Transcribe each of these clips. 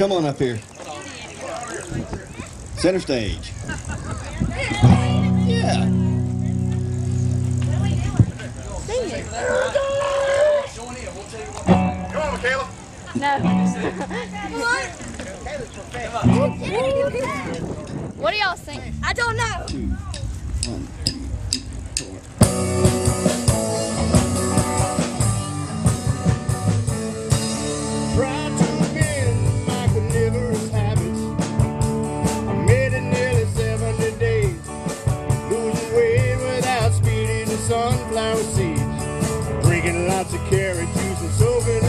Come on up here. Center stage. Yeah. Come on, Michaela. No. Come on. What do y'all think? I don't know. Two, one. lots of carrot juice and so good.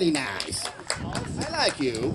very nice. I like you.